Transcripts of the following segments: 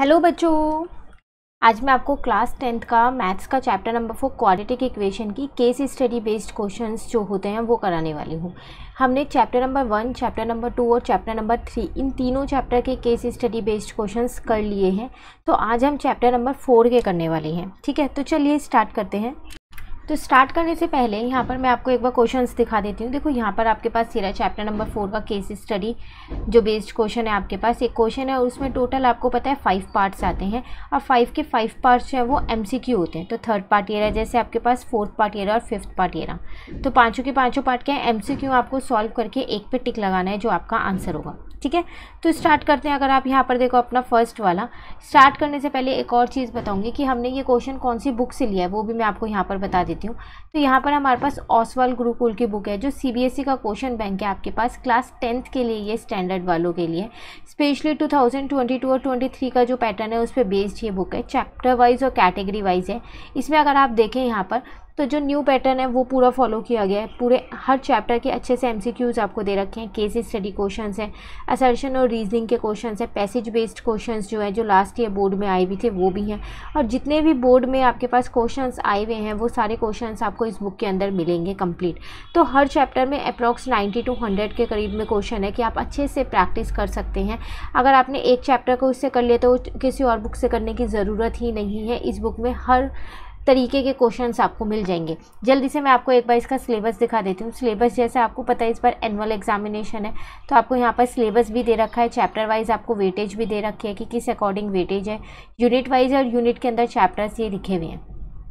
Hello बच्चों। आज मैं आपको क्लास टेंथ का मैथ्स का chapter number four quadratic equation की केस स्टडी बेस्ड क्वेश्चंस जो होते हैं, वो कराने वाली हूँ। हमने chapter number one chapter number two और चैप्टर नंबर थ्री इन तीनों चैप्टर के केस स्टडी बेस्ड क्वेश्चंस कर लिए हैं। तो आज हम चैप्टर नंबर फोर के करने वाले हैं। ठीक है तो चलिए स्टार्ट करते हैं। तो स्टार्ट करने से पहले यहाँ पर मैं आपको एक बार क्वेश्चंस दिखा देती हूँ। देखो, यहाँ पर आपके पास सीरा चैप्टर नंबर फोर का केस स्टडी जो बेस्ड क्वेश्चन है आपके पास। एक क्वेश्चन है और उसमें टोटल आपको पता है फाइव पार्ट्स आते हैं और फाइव के फाइव पार्ट्स जो है वो एमसीक्यू होते हैं। तो थर्ड पार्ट ये रहा जैसे आपके पास फोर्थ पार्ट ये रहा और फिफ्थ पार्ट ये रहा। तो पाँचों के पाँचों पार्ट क्या है? एमसीक्यू आपको सॉल्व करके एक पे टिक लगाना है जो आपका आंसर होगा। ठीक है? तो स्टार्ट करते हैं। अगर आप यहाँ पर देखो अपना फ़र्स्ट वाला स्टार्ट करने से पहले एक और चीज़ बताऊँगी कि हमने ये क्वेश्चन कौन सी बुक से लिया है, वो भी मैं आपको यहाँ पर बता देती हूँ। तो यहाँ पर हमारे पास ऑसवाल गुरुकुल की बुक है, जो सीबीएसई ई का क्वेश्चन बैंक है आपके पास क्लास टेंथ के लिए, ये स्टैंडर्ड वालों के लिए। स्पेशली टू और ट्वेंटी का जो पैटर्न है, उस पर बेस्ड ये बुक है। चैप्टर वाइज और कैटेगरी वाइज है। इसमें अगर आप देखें यहाँ पर तो जो न्यू पैटर्न है, वो पूरा फॉलो किया गया है। पूरे हर चैप्टर के अच्छे से एमसीक्यूज आपको दे रखे हैं। केस स्टडी क्वेश्चंस हैं असर्शन और रीजनिंग के क्वेश्चंस हैं पैसेज बेस्ड क्वेश्चंस जो है, जो लास्ट ईयर बोर्ड में आए भी थे, वो भी हैं। और जितने भी बोर्ड में आपके पास क्वेश्चंस आए हुए हैं, वो सारे क्वेश्चन आपको इस बुक के अंदर मिलेंगे कंप्लीट तो हर चैप्टर में अप्रॉक्स नाइन्टी टू हंड्रेड के करीब में क्वेश्चन है कि आप अच्छे से प्रैक्टिस कर सकते हैं। अगर आपने एक चैप्टर को उससे कर लिया तो किसी और बुक से करने की ज़रूरत ही नहीं है। इस बुक में हर तरीके के क्वेश्चंस आपको मिल जाएँगे। जल्दी से मैं आपको एक बार इसका सिलेबस दिखा देती हूँ। सिलेबस जैसे आपको पता है, इस बार एनुअल एग्जामिनेशन है। तो आपको यहाँ पर सिलेबस भी दे रखा है चैप्टर वाइज आपको वेटेज भी दे रखी है कि किस अकॉर्डिंग वेटेज है। यूनिट वाइज और यूनिट के अंदर चैप्टर्स ये लिखे हुए हैं।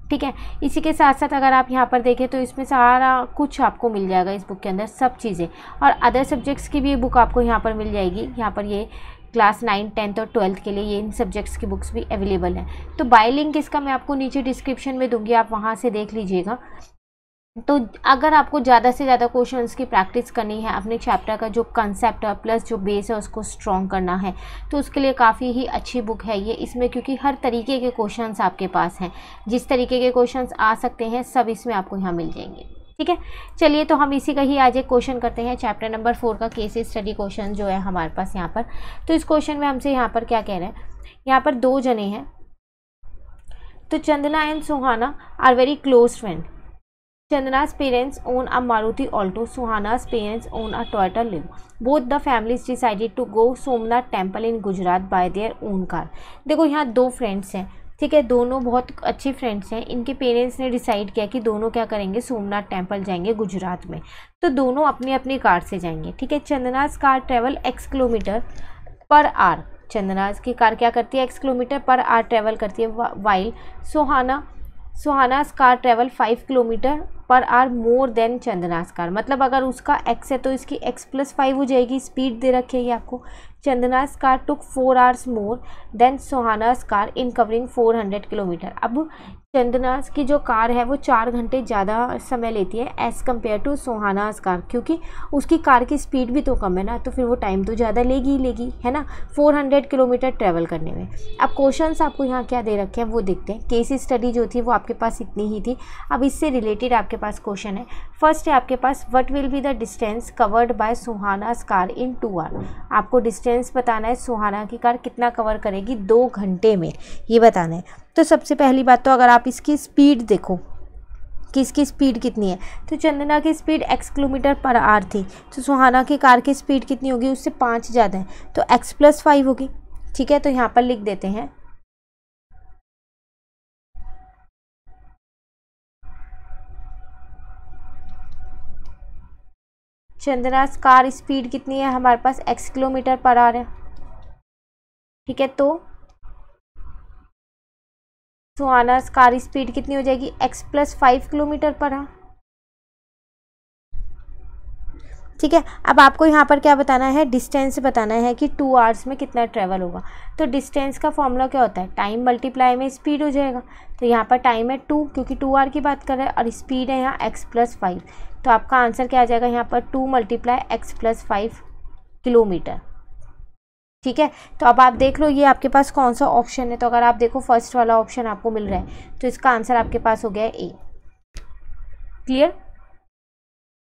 ठीक है? इसी के साथ साथ अगर आप यहाँ पर देखें तो इसमें सारा कुछ आपको मिल जाएगा इस बुक के अंदर, सब चीज़ें। और अदर सब्जेक्ट्स की भी बुक आपको यहाँ पर मिल जाएगी। यहाँ पर ये क्लास नाइन, टेंथ और ट्वेल्थ के लिए ये इन सब्जेक्ट्स की बुक्स भी अवेलेबल हैं। तो बाय लिंक इसका मैं आपको नीचे डिस्क्रिप्शन में दूँगी, आप वहाँ से देख लीजिएगा। तो अगर आपको ज़्यादा से ज़्यादा क्वेश्चंस की प्रैक्टिस करनी है, अपने चैप्टर का जो कंसेप्ट है प्लस जो बेस है उसको स्ट्रॉन्ग करना है तो उसके लिए काफ़ी ही अच्छी बुक है ये। इसमें क्योंकि हर तरीके के क्वेश्चंस आपके पास हैं, जिस तरीके के क्वेश्चंस आ सकते हैं, सब इसमें आपको यहाँ मिल जाएँगे। ठीक है? चलिए तो हम इसी का ही आज एक क्वेश्चन करते हैं। चैप्टर नंबर फोर का केस स्टडी क्वेश्चन जो है हमारे पास यहाँ पर। तो इस क्वेश्चन में हमसे यहाँ पर क्या कह रहे हैं? यहाँ पर दो जने हैं। तो Chandana and Suhana are very close friend Chandana's parents own a Maruti Alto. Suhana's parents own a Toyota live both the families decided to go Somnath temple in Gujarat by their own car देखो, यहाँ दो friends हैं। ठीक है, दोनों बहुत अच्छे friends हैं। इनके पेरेंट्स ने डिसाइड किया कि दोनों क्या करेंगे? सोमनाथ टेंपल जाएँगे गुजरात में। तो दोनों अपनी अपनी कार से जाएँगे, ठीक है? Chandana's car travel X kilometre per hour Chandana's की कार क्या करती है? X kilometre per hour travel करती है while Suhana, Suhana's car travel five kilometre per hour more than Chandana's car मतलब अगर उसका एक्स है तो इसकी एक्स प्लस फाइव हो जाएगी। स्पीड दे रखी है आपको। Chandana's car took four hours more than Sohana's car in covering four hundred kilometre अब चंदनास की जो कार है, वो चार घंटे ज़्यादा समय लेती है as compare to Sohana's car क्योंकि उसकी कार की स्पीड भी तो कम है ना तो फिर वो टाइम तो ज़्यादा लेगी ही लेगी, है ना 400 किलोमीटर ट्रेवल करने में। अब क्वेश्चंस आपको यहाँ क्या दे रखे हैं, वो देखते हैं। केस स्टडी जो थी, वो आपके पास इतनी ही थी। अब इससे रिलेटेड आपके पास क्वेश्चन है। फ़र्स्ट है, आपके पास what will be the distance covered by Suhana's car in two hour आपको डिस्टेंस बताना है, सुहाना की कार कितना कवर करेगी दो घंटे में, ये बताना है। तो सबसे पहली बात तो अगर आप इसकी स्पीड देखो कि इसकी स्पीड कितनी है तो चंदना की speed X kilometre per hour थी तो सुहाना की कार की स्पीड कितनी होगी, उससे पाँच ज़्यादा है तो एक्स प्लस फाइव होगी, ठीक है? तो यहाँ पर लिख देते हैं चंदनास कार स्पीड कितनी है? हमारे पास एक्स किलोमीटर पर आर है। ठीक है तो? सुहानास कार स्पीड कितनी हो जाएगी? X plus five kilometre per hour ठीक है, अब आपको यहाँ पर क्या बताना है? डिस्टेंस बताना है कि टू आवर्स में कितना ट्रैवल होगा। तो डिस्टेंस का फॉर्मूला क्या होता है? टाइम मल्टीप्लाई में स्पीड हो जाएगा। तो यहाँ पर टाइम है टू क्योंकि टू आवर की बात कर रहे हैं, और स्पीड है यहाँ एक्स प्लस फाइव तो आपका आंसर क्या आ जाएगा यहाँ पर two multiply X plus five kilometre. ठीक है तो अब आप देख लो ये आपके पास कौन सा ऑप्शन है। तो अगर आप देखो फ़र्स्ट वाला ऑप्शन आपको मिल रहा है तो इसका आंसर आपके पास हो गया है ए। क्लियर?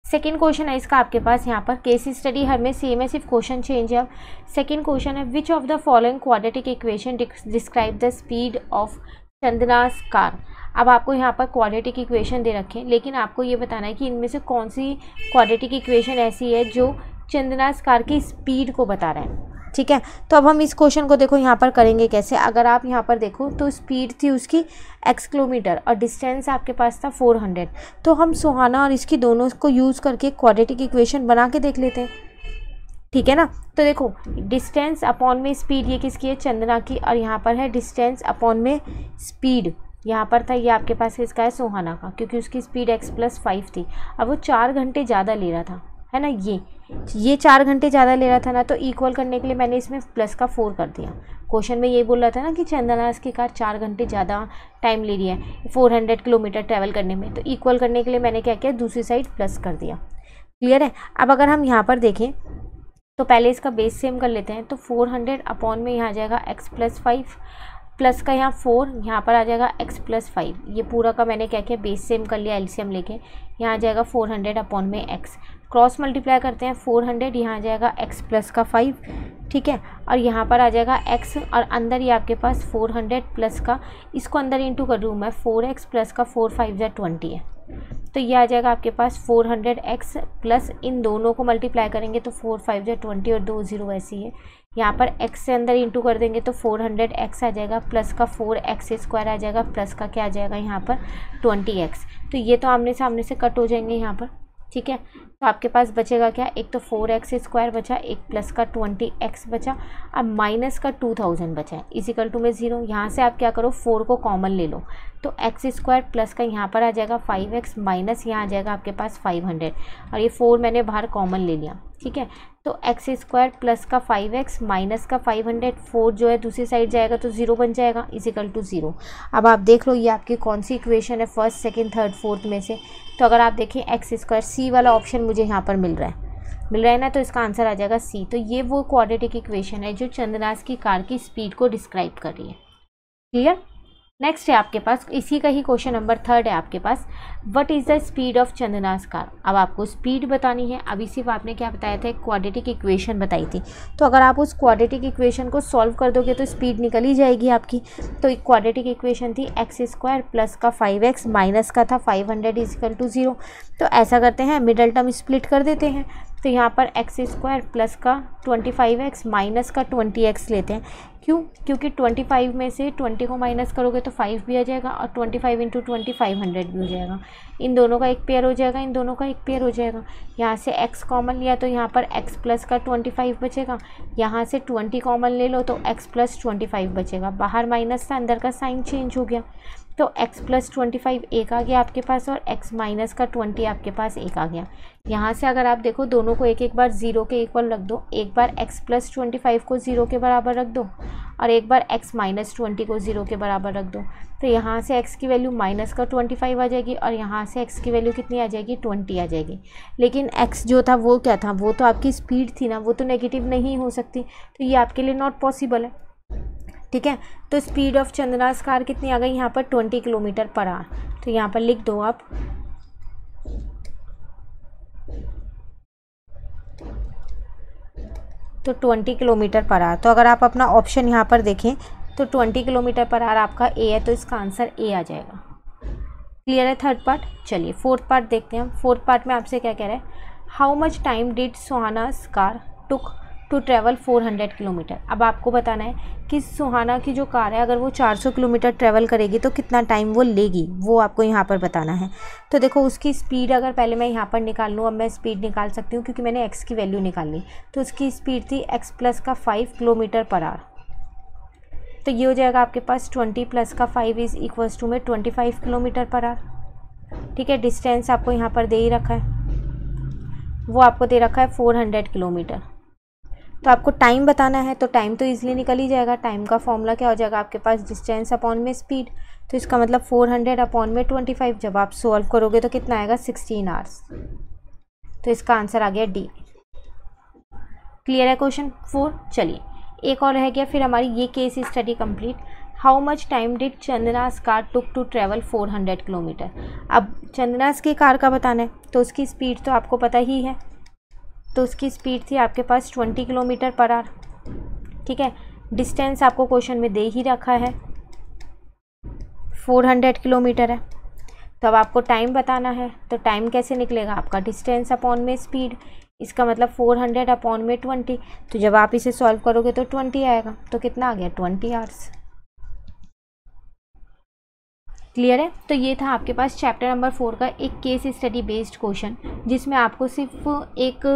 सेकेंड क्वेश्चन है इसका आपके पास यहाँ पर। केस स्टडी हर में सेम है, सिर्फ़ क्वेश्चन चेंज है। अब सेकेंड क्वेश्चन है which of the following quadratic equation describe the speed of Chandana's car अब आपको यहाँ पर क्वाड्रेटिक इक्वेशन दे रखें, लेकिन आपको ये बताना है कि इनमें से कौन सी क्वाड्रेटिक इक्वेशन ऐसी है जो चंदनास कार की स्पीड को बता रहा है। ठीक है? तो अब हम इस क्वेश्चन को देखो, यहाँ पर करेंगे कैसे? अगर आप यहाँ पर देखो तो स्पीड थी उसकी एक्स किलोमीटर और डिस्टेंस आपके पास था फोर हंड्रेड तो हम सुहाना और इसकी दोनों को यूज़ करके क्वाड्रेटिक इक्वेशन बना के देख लेते हैं। ठीक है ना? तो देखो डिस्टेंस अपॉन में स्पीड ये किसकी है? चंदना की, और यहाँ पर है डिस्टेंस अपॉन में स्पीड यहाँ पर था, ये आपके पास इसका है सोहाना का, क्योंकि उसकी स्पीड एक्स प्लस फाइव थी। अब वो चार घंटे ज़्यादा ले रहा था, है ना? ये ये चार घंटे ज़्यादा ले रहा था ना तो इक्वल करने के लिए मैंने इसमें प्लस का फोर कर दिया। क्वेश्चन में ये बोल रहा था ना कि चंदनास की कार चार घंटे ज़्यादा टाइम ले रही है फोर हंड्रेड किलोमीटर ट्रैवल करने में। तो इक्वल करने के लिए मैंने क्या किया? दूसरी साइड प्लस कर दिया। क्लियर है? अब अगर हम यहाँ पर देखें तो पहले इसका बेस सेम कर लेते हैं तो फोर हंड्रेड अपॉन में यहाँ आ जाएगा एक्स प्लस फाइव प्लस का यहाँ फोर, यहाँ पर आ जाएगा एक्स प्लस फाइव। ये पूरा का मैंने क्या किया बेस सेम कर लिया एलसीएम लेके। यहाँ आ जाएगा फोर हंड्रेड अपॉन में एक्स क्रॉस मल्टीप्लाई करते हैं, फोर हंड्रेड, यहाँ आ जाएगा एक्स प्लस का फाइव, ठीक है? और यहाँ पर आ जाएगा एक्स और अंदर ही आपके पास फोर हंड्रेड प्लस का, इसको अंदर इंटू कर दूँ मैं, फोर एक्स प्लस का फोर फाइव या ट्वेंटी है। तो ये आ जाएगा आपके पास फोर हंड्रेड एक्स प्लस इन दोनों को मल्टीप्लाई करेंगे तो फोर फाइव जो ट्वेंटी और दो ज़ीरो ऐसी है। यहाँ पर x से अंदर इंटू कर देंगे तो फोर हंड्रेड एक्स आ जाएगा, प्लस का फोर एक्स स्क्वायर आ जाएगा, प्लस का क्या आ जाएगा यहाँ पर ट्वेंटी एक्स। तो ये तो आमने सामने से कट हो जाएँगे यहाँ पर, ठीक है? तो आपके पास बचेगा क्या? एक तो फोर एक्स स्क्वायर बचा, एक प्लस का ट्वेंटी एक्स बचा, अब माइनस का टू थाउज़ेंड बचा है। इजिकल टू में ज़ीरो। यहाँ से आप क्या करो? फोर को कॉमन ले लो। तो एक्स स्क्वायर प्लस का यहाँ पर आ जाएगा फाइव एक्स माइनस यहाँ आ जाएगा आपके पास फाइव हंड्रेड और ये फोर मैंने बाहर कॉमन ले लिया, ठीक है? तो एक्स स्क्वायर प्लस का फाइव एक्स माइनस का फाइव हंड्रेड फोर जो है दूसरी साइड जाएगा तो ज़ीरो बन जाएगा इजिकल टू ज़ीरो अब आप देख लो ये आपकी कौन सी इक्वेशन है फ़र्स्ट सेकेंड थर्ड फोर्थ में से। तो अगर आप देखें एक्स स्क्वायर सी वाला ऑप्शन मुझे यहाँ पर मिल रहा है। मिल रहा है ना? तो इसका आंसर आ जाएगा सी तो ये वो क्वाड्रेटिक इक्वेशन है जो चंद्रनाथ की कार की स्पीड को डिस्क्राइब कर रही है। क्लियर नेक्स्ट है आपके पास, इसी का ही क्वेश्चन नंबर थर्ड है आपके पास what is the speed of Chandana's car अब आपको स्पीड बतानी है अभी सिर्फ़ आपने क्या बताया था क्वाड्रेटिक इक्वेशन बताई थी। तो अगर आप उस क्वाड्रेटिक इक्वेशन को सॉल्व कर दोगे तो स्पीड निकल ही जाएगी आपकी। तो एक क्वाड्रेटिक इक्वेशन थी एक्स स्क्वायर प्लस का फाइव एक्स माइनस का था five hundred equal to zero तो ऐसा करते हैं मिडल टर्म स्प्लिट कर देते हैं। तो यहाँ पर एक्स स्क्वायर प्लस का ट्वेंटी फाइव एक्स माइनस का ट्वेंटी एक्स लेते हैं। क्यों? क्योंकि ट्वेंटी फाइव में से ट्वेंटी को माइनस करोगे तो फाइव भी आ जाएगा और twenty five into twenty five hundred भी हो जाएगा। इन दोनों का एक पेयर हो जाएगा, इन दोनों का एक पेयर हो जाएगा। यहाँ से एक्स कॉमन लिया तो यहाँ पर एक्स प्लस का ट्वेंटी फाइव बचेगा। यहाँ से ट्वेंटी कॉमन ले लो तो एक्स प्लस ट्वेंटी फाइव बचेगा। बाहर माइनस था, अंदर का साइन चेंज हो गया। तो x प्लस ट्वेंटी फाइव एक आ गया आपके पास और x माइनस का ट्वेंटी आपके पास एक आ गया। यहाँ से अगर आप देखो दोनों को एक एक बार ज़ीरो के इक्वल रख दो। एक बार x प्लस ट्वेंटी फाइव को ज़ीरो के बराबर रख दो। और एक बार x माइनस ट्वेंटी को ज़ीरो के बराबर रख दो। तो यहाँ से x की वैल्यू माइनस का ट्वेंटी फाइव आ जाएगी और यहाँ से x की वैल्यू कितनी आ जाएगी? ट्वेंटी आ जाएगी। लेकिन x जो था, वो क्या था? वो तो आपकी स्पीड थी ना, वो तो नेगेटिव नहीं हो सकती। तो ये आपके लिए नॉट पॉसिबल है। ठीक है? तो स्पीड ऑफ़ चंद्रास कार कितनी आ गई? यहाँ पर ट्वेंटी किलोमीटर पर आर तो यहाँ पर लिख दो आप। तो ट्वेंटी किलोमीटर पर आर। तो अगर आप अपना ऑप्शन यहाँ पर देखें तो ट्वेंटी किलोमीटर पर आर आपका ए है तो इसका आंसर ए आ जाएगा। क्लियर है थर्ड पार्ट चलिए फोर्थ पार्ट देखते हैं। फोर्थ पार्ट में आपसे क्या कह रहा है? How much time did Suhana car took to travel 400 kilometre अब आपको बताना है कि सुहाना की जो कार है, अगर वो 400 किलोमीटर ट्रैवल करेगी तो कितना टाइम वो लेगी? वो आपको यहाँ पर बताना है। तो देखो, उसकी स्पीड अगर पहले मैं यहाँ पर निकाल लूँ, अब मैं स्पीड निकाल सकती हूँ, क्योंकि मैंने एक्स की वैल्यू निकाल ली। तो उसकी स्पीड थी एक्स प्लस का फाइव किलोमीटर पर आर तो ये हो जाएगा आपके पास ट्वेंटी प्लस का फाइव इज़ इक्वल्स टू में twenty five kilometre per hour ठीक है डिस्टेंस आपको यहाँ पर दे ही रखा है। वो आपको दे रखा है फोर हंड्रेड किलोमीटर तो आपको टाइम बताना है तो टाइम तो ईजिली निकल ही जाएगा। टाइम का फॉर्मूला क्या हो जाएगा? आपके पास डिस्टेंस अपॉन में स्पीड तो इसका मतलब 400 हंड्रेड अपॉन में 25 जब आप सॉल्व करोगे तो कितना आएगा? 16 आवर्स तो इसका आंसर आ गया डी क्लियर है क्वेश्चन फोर चलिए, एक और रह गया, फिर हमारी ये case study complete how much time did Chandana's car took to travel 400 kilometre अब चंदनास की कार का बताना है तो उसकी स्पीड तो आपको पता ही है। तो उसकी स्पीड थी आपके पास 20 किलोमीटर पर आर ठीक है? डिस्टेंस आपको क्वेश्चन में दे ही रखा है। 400 किलोमीटर है। तो अब आपको टाइम बताना है। तो टाइम कैसे निकलेगा? आपका डिस्टेंस अपॉन में स्पीड इसका मतलब फोर हंड्रेड अपॉन में 20 तो जब आप इसे सॉल्व करोगे तो 20 आएगा। तो कितना आ गया? 20 आवर्स क्लियर है? तो ये था आपके पास चैप्टर नंबर फोर का एक केस स्टडी बेस्ड क्वेश्चन जिसमें आपको सिर्फ़ एक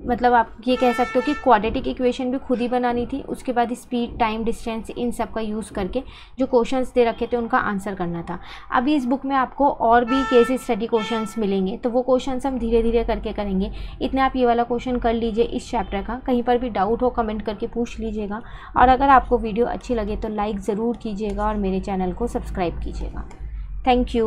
मतलब आप ये कह सकते हो कि क्वाड्रेटिक इक्वेशन भी खुद ही बनानी थी, उसके बाद स्पीड टाइम डिस्टेंस इन सब का यूज़ करके जो क्वेश्चंस दे रखे थे उनका आंसर करना था। अभी इस बुक में आपको और भी केस स्टडी क्वेश्चंस मिलेंगे तो वो क्वेश्चंस हम धीरे धीरे करके करेंगे। इतने आप ये वाला क्वेश्चन कर लीजिए इस चैप्टर का, कहीं पर भी डाउट हो कमेंट करके पूछ लीजिएगा। और अगर आपको वीडियो अच्छी लगे तो लाइक ज़रूर कीजिएगा और मेरे चैनल को सब्सक्राइब कीजिएगा। Thank you